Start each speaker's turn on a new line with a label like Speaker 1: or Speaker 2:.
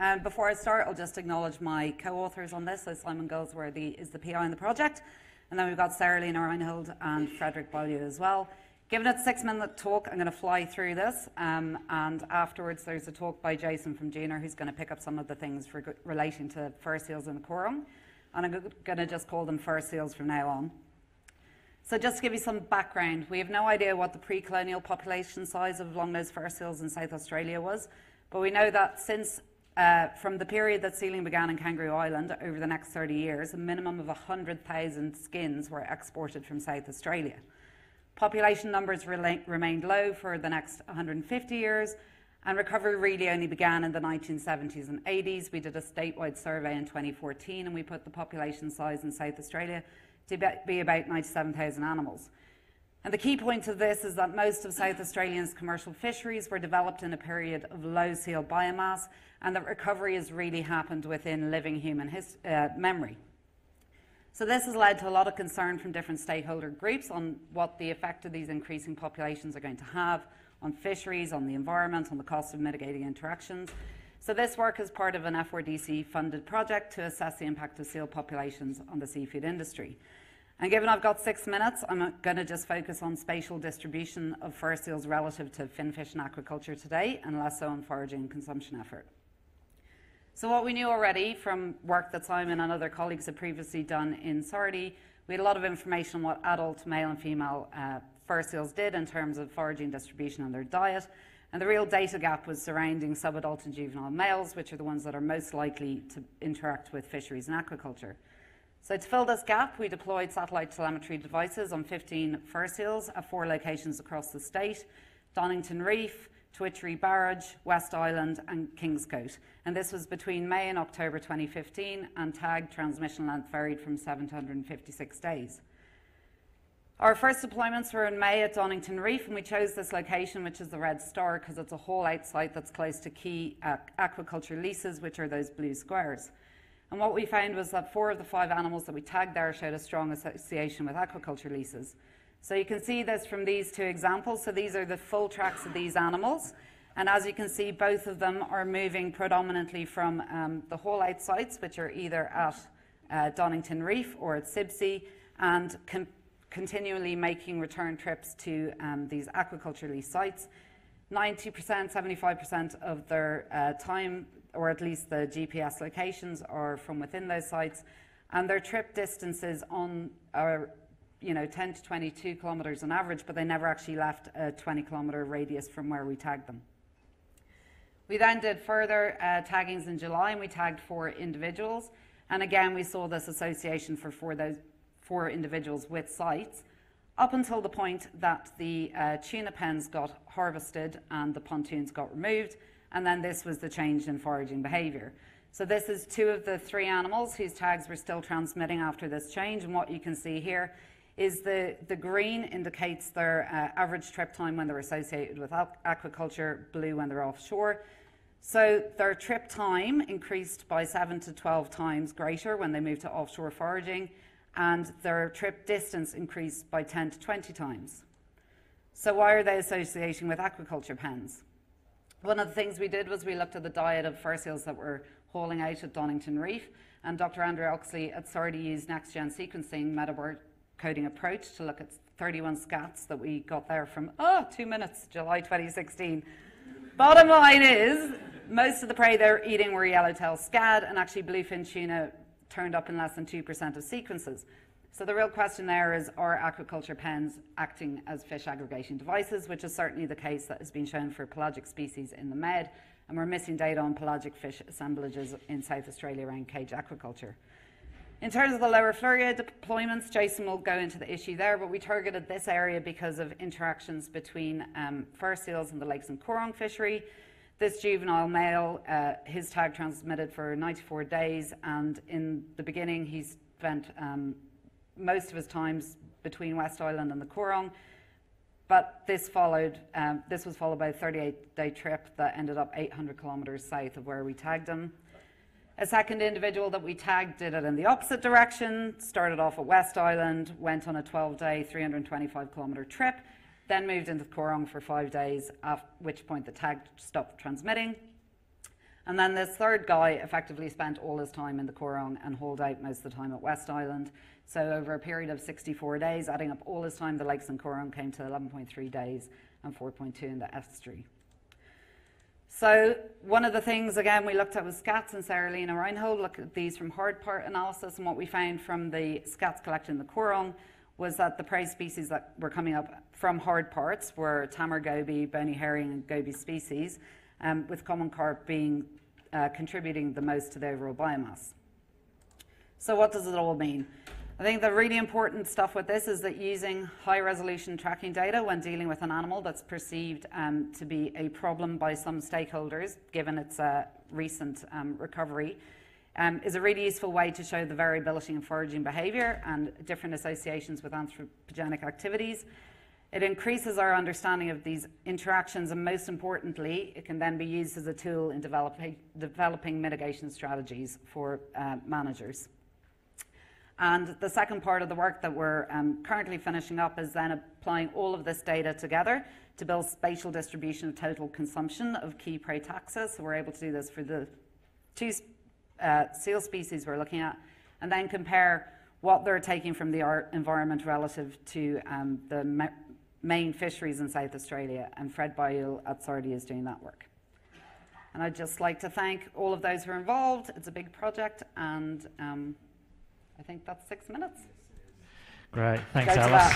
Speaker 1: And before I start, I'll just acknowledge my co-authors on this. So Simon Goldsworthy is the PI on the project. And then we've got Sarah Lena Reinhold and Frederick Bailleul as well. Given a six minute talk, I'm going to fly through this. Um, and afterwards, there's a talk by Jason from DEWNR who's going to pick up some of the things relating to fur seals in the Coorong. And I'm going to just call them fur seals from now on. So just to give you some background, we have no idea what the pre-colonial population size of long-nosed fur seals in South Australia was, but we know that since uh, from the period that sealing began in Kangaroo Island over the next 30 years, a minimum of 100,000 skins were exported from South Australia. Population numbers remained low for the next 150 years, and recovery really only began in the 1970s and 80s. We did a statewide survey in 2014, and we put the population size in South Australia to be about 97,000 animals. And the key point of this is that most of South Australia's commercial fisheries were developed in a period of low seal biomass, and that recovery has really happened within living human uh, memory. So this has led to a lot of concern from different stakeholder groups on what the effect of these increasing populations are going to have on fisheries, on the environment, on the cost of mitigating interactions. So this work is part of an FRDC funded project to assess the impact of seal populations on the seafood industry. And given I've got six minutes, I'm going to just focus on spatial distribution of fur seals relative to finfish and aquaculture today, and less so on foraging and consumption effort. So what we knew already from work that Simon and other colleagues had previously done in SARDI, we had a lot of information on what adult male and female uh, fur seals did in terms of foraging distribution and their diet. And the real data gap was surrounding subadult and juvenile males, which are the ones that are most likely to interact with fisheries and aquaculture. So to fill this gap, we deployed satellite telemetry devices on 15 fur seals at four locations across the state, Donington Reef, Tauwitchere Barrage, West Island and Kingscote. And this was between May and October 2015 and tag transmission length varied from 756 days. Our first deployments were in May at Donington Reef, and we chose this location, which is the Red Star, because it's a haul out site that's close to key uh, aquaculture leases, which are those blue squares. And what we found was that four of the five animals that we tagged there showed a strong association with aquaculture leases. So you can see this from these two examples. So these are the full tracks of these animals. And as you can see, both of them are moving predominantly from um, the haul out sites, which are either at uh, Donington Reef or at Sibsey, and continually making return trips to um, these aquaculture lease sites. 90%, 75% of their uh, time or at least the GPS locations are from within those sites, and their trip distances on are you know 10 to 22 kilometres on average, but they never actually left a 20 kilometre radius from where we tagged them. We then did further uh, taggings in July, and we tagged four individuals, and again we saw this association for four those four individuals with sites. Up until the point that the uh, tuna pens got harvested and the pontoons got removed, and then this was the change in foraging behaviour. So this is two of the three animals whose tags were still transmitting after this change. And what you can see here is the, the green indicates their uh, average trip time when they're associated with aquaculture, blue when they're offshore. So their trip time increased by 7 to 12 times greater when they moved to offshore foraging, and their trip distance increased by 10 to 20 times. So why are they associating with aquaculture pens? One of the things we did was we looked at the diet of fur seals that were hauling out at Donington Reef, and Dr. Andrew Oxley at SARDI used next-gen sequencing metabolic coding approach to look at 31 scats that we got there from, oh, two minutes, July 2016. Bottom line is, most of the prey they're eating were yellowtail scad, and actually bluefin tuna turned up in less than 2% of sequences. So the real question there is, are aquaculture pens acting as fish aggregation devices, which is certainly the case that has been shown for pelagic species in the Med, and we're missing data on pelagic fish assemblages in South Australia around cage aquaculture. In terms of the lower Fleurieu deployments, Jason will go into the issue there, but we targeted this area because of interactions between um, fur seals and the Lakes and Coorong fishery. This juvenile male, uh, his tag transmitted for 94 days, and in the beginning he spent um, most of his times between West Island and the Coorong. But this followed, um, this was followed by a 38 day trip that ended up 800 kilometres south of where we tagged him. A second individual that we tagged did it in the opposite direction, started off at West Island, went on a 12 day, 325 kilometre trip, then moved into the Coorong for five days, at which point the tag stopped transmitting. And then this third guy effectively spent all his time in the Coorong and hauled out most of the time at West Island. So over a period of 64 days, adding up all his time, the lakes in Coorong came to 11.3 days and 4.2 in the estuary. So one of the things, again, we looked at was scats and Sarah-Lena and Reinhold, looked at these from hard part analysis, and what we found from the scats collected in the Coorong was that the prey species that were coming up from hard parts were tamar goby, bony herring, and goby species, um, with common carp being uh, contributing the most to the overall biomass. So what does it all mean? I think the really important stuff with this is that using high resolution tracking data when dealing with an animal that's perceived um, to be a problem by some stakeholders, given its uh, recent um, recovery, um, is a really useful way to show the variability in foraging behaviour and different associations with anthropogenic activities. It increases our understanding of these interactions, and most importantly, it can then be used as a tool in developing, developing mitigation strategies for uh, managers. And the second part of the work that we're um, currently finishing up is then applying all of this data together to build spatial distribution of total consumption of key prey taxa. So we're able to do this for the two uh, seal species we're looking at, and then compare what they're taking from the environment relative to um, the ma main fisheries in South Australia. And Fred Bailleul at SARDI is doing that work. And I'd just like to thank all of those who are involved. It's a big project, and um, I think that's six minutes.
Speaker 2: Great. Thanks,
Speaker 1: Go
Speaker 2: Alice.